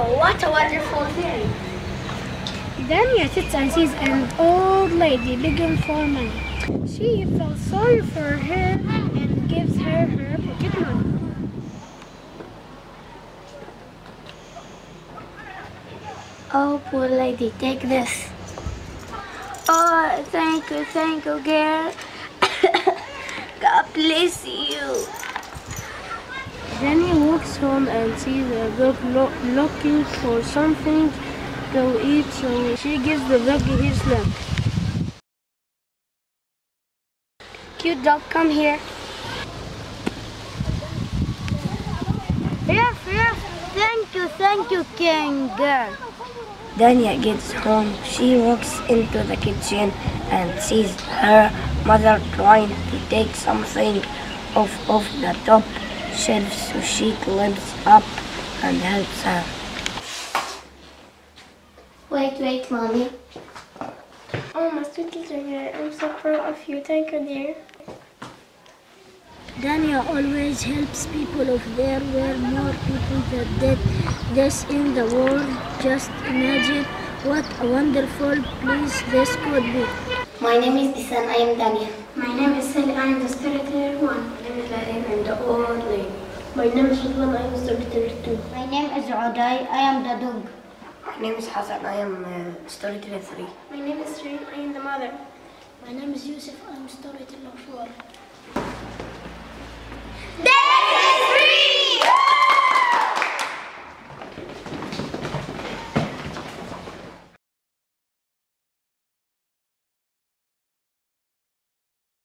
Wow, what a wonderful thing. Dania sits and sees an old lady begging for money. She felt sorry for her and gives her her pocket money. Oh, poor lady, take this. Oh, thank you, thank you, girl. God bless you. Dania walks home and sees a dog lo- looking for something to eat, so she gives the dog his lunch. Cute dog, come here. Yes, yes, thank you, thank you, king girl. Dania gets home. She walks into the kitchen and sees her mother trying to take something off of the top shelf, so she climbs up and helps her. Wait, wait, mommy. Oh, my sweet little girl, I'm so proud of you. Thank you, dear. Dania always helps people if there were more people that did this in the world. Just imagine what a wonderful place this could be. My name is Isan, I am Dania. My name is Sally, I am the storyteller My name is Ridwan, I am the storyteller two. My name is Uday, I am the dog. My name is Hassan. I am uh, storyteller three. My name is Shireen, I am the mother. My name is Yusuf, I am storyteller four.